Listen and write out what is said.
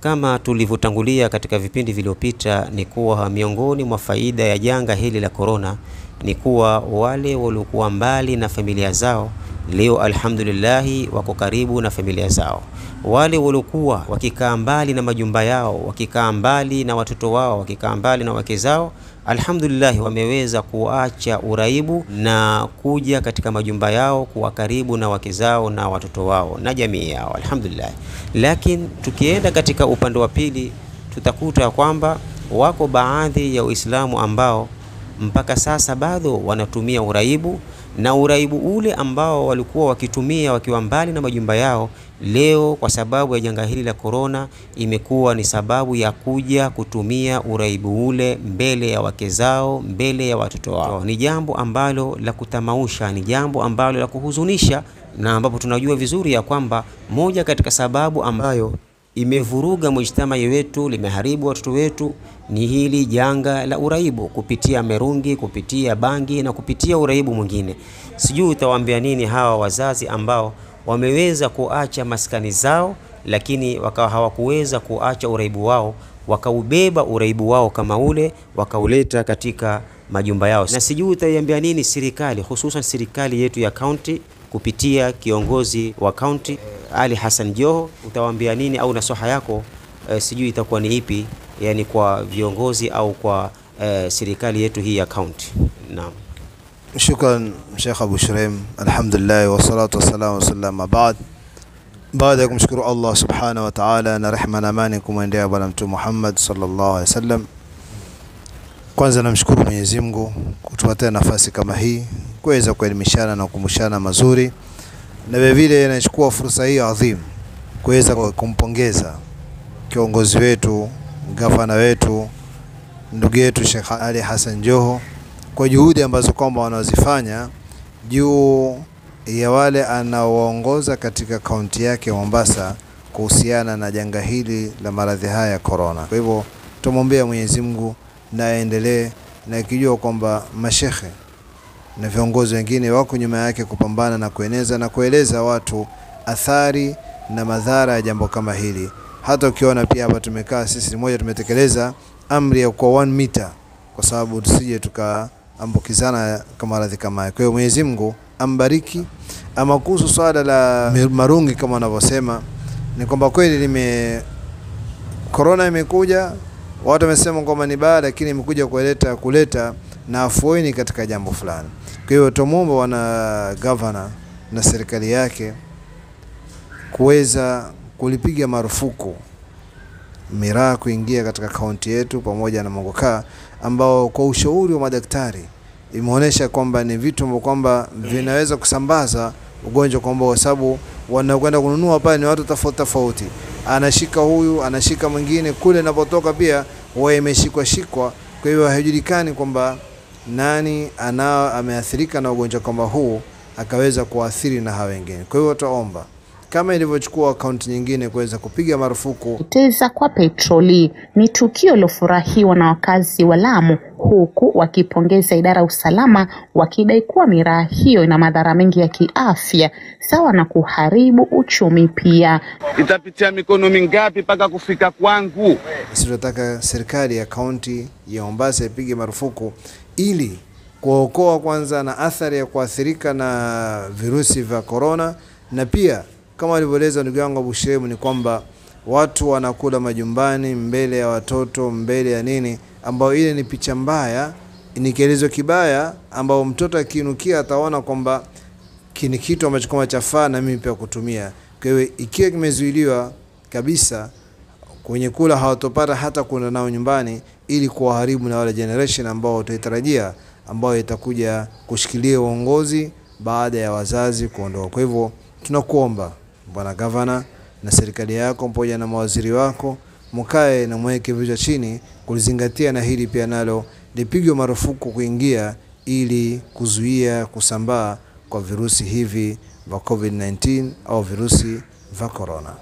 Kama tulivyotangulia katika vipindi vilivyopita, ni kuwa miongoni mwa faida ya janga hili la korona ni kuwa wale waliokuwa mbali na familia zao leo alhamdulillahi wako karibu na familia zao. Wale waliokuwa wakikaa mbali na majumba yao, wakikaa mbali na watoto wao, wakikaa mbali na wake zao, alhamdulillah wameweza kuacha uraibu na kuja katika majumba yao kuwa karibu na wake zao na watoto wao na jamii yao, alhamdulillah. Lakini tukienda katika upande wa pili, tutakuta kwamba wako baadhi ya uislamu ambao mpaka sasa bado wanatumia uraibu na uraibu ule ambao walikuwa wakitumia wakiwa mbali na majumba yao, leo kwa sababu ya janga hili la korona, imekuwa ni sababu ya kuja kutumia uraibu ule mbele ya wake zao, mbele ya watoto wao. Ni jambo ambalo la kutamausha, ni jambo ambalo la kuhuzunisha, na ambapo tunajua vizuri ya kwamba moja katika sababu ambayo imevuruga mujtama wetu, limeharibu watoto wetu ni hili janga la uraibu, kupitia merungi, kupitia bangi na kupitia uraibu mwingine. Sijui utawaambia nini hawa wazazi ambao wameweza kuacha maskani zao, lakini wakawa hawakuweza kuacha uraibu wao, wakaubeba uraibu wao kama ule wakauleta katika majumba yao. Na sijui utaiambia nini serikali, hususan serikali yetu ya kaunti kupitia kiongozi wa kaunti Ali Hassan Joho, utawaambia nini au nasaha yako e, sijui itakuwa ni ipi, yani kwa viongozi au kwa e, serikali yetu hii ya kaunti. Naam. Shukran Sheikh Abu Shuraim, alhamdulillah wassalatu wassalamu wasallam ma baad. Baada ya kumshukuru Allah subhanahu wa ta'ala na rehma na amani kumwendea Bwana Mtume Muhammad sallallahu alaihi wasallam, kwanza namshukuru Mwenyezi Mungu kutupatia nafasi kama hii kuweza kuelimishana na kukumbushana mazuri, na vile vile nachukua fursa hii adhimu kuweza kumpongeza kiongozi wetu, gavana wetu, ndugu yetu Sheikh Ali Hassan Joho kwa juhudi ambazo kwamba wanazifanya juu ya wale anaoongoza katika kaunti yake Mombasa kuhusiana na janga hili la maradhi haya ya korona. Kwa hivyo tumwombea Mwenyezi Mungu na aendelee, na ikijua kwamba mashekhe na viongozi wengine wako nyuma yake kupambana na kueneza na kueleza watu athari na madhara ya jambo kama hili. Hata ukiona pia hapa tumekaa sisi moja, tumetekeleza amri ya kwa 1 meter kwa sababu tusije tukaambukizana kama maradhi kama haya. Kwa hiyo Mwenyezi Mungu ambariki. Ama kuhusu swala la marungi kama wanavyosema, ni kwamba kweli lime corona imekuja, watu wamesema kwamba ni baya, lakini imekuja kuleta kuleta na afueni katika jambo fulani. Kwa hiyo tumwomba wana governor na serikali yake kuweza kulipiga marufuku miraa kuingia katika kaunti yetu pamoja na mogokaa ambao kwa ushauri wa madaktari imeonyesha kwamba ni vitu ambavyo kwamba vinaweza kusambaza ugonjwa, kwa sababu wanakwenda kununua pale ni watu tofauti tofauti, anashika huyu anashika mwingine, kule inapotoka pia wao imeshikwa shikwa. Kwa hiyo haijulikani kwamba nani anao ameathirika na ugonjwa kama huu akaweza kuathiri na hawa wengine. Kwa hiyo tutaomba kama ilivyochukua akaunti nyingine kuweza kupiga marufuku Kuteza kwa petroli ni tukio lilofurahiwa na wakazi wa Lamu, huku wakipongeza idara ya usalama wakidai kuwa miraa hiyo ina madhara mengi ya kiafya sawa na kuharibu uchumi pia. itapitia mikono mingapi mpaka kufika kwangu? Sitotaka tunataka serikali ya kaunti ya Mombasa ipige marufuku ili kuokoa kwanza na athari ya kuathirika na virusi vya korona, na pia kama alivyoeleza ndugu yangu Abu Shemu ni kwamba watu wanakula majumbani mbele ya watoto mbele ya nini, ambao ile ni picha mbaya, ni kielezo kibaya, ambao mtoto akiinukia ataona kwamba kini kitu ambacho kama chafaa na mimi pia kutumia. Kwa hiyo ikiwa kimezuiliwa kabisa kwenye kula hawatopata hata kwenda nao nyumbani, ili kuwaharibu na wale generation ambao tutaitarajia ambao itakuja kushikilia uongozi baada ya wazazi kuondoka. Kwa hivyo tunakuomba bwana gavana na serikali yako pamoja na mawaziri wako mkae na mweke vichwa chini kulizingatia na hili pia nalo lipigwe marufuku kuingia ili kuzuia kusambaa kwa virusi hivi vya COVID-19 au virusi vya corona.